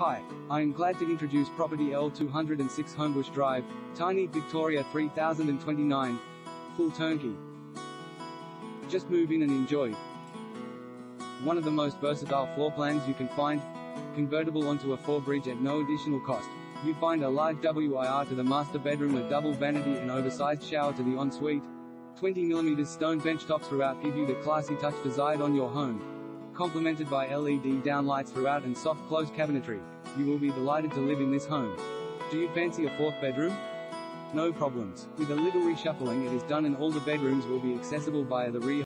Hi, I am glad to introduce property L206 Homebush Drive, Tarneit, Victoria 3029. Full turnkey. Just move in and enjoy. One of the most versatile floor plans you can find. Convertible onto a four-bridge at no additional cost. You find a large WIR to the master bedroom, a double vanity and oversized shower to the ensuite. 20mm stone bench tops throughout give you the classy touch desired on your home. Complemented by LED downlights throughout and soft close cabinetry, you will be delighted to live in this home. Do you fancy a fourth bedroom? No problems. With a little reshuffling it is done and all the bedrooms will be accessible via the rear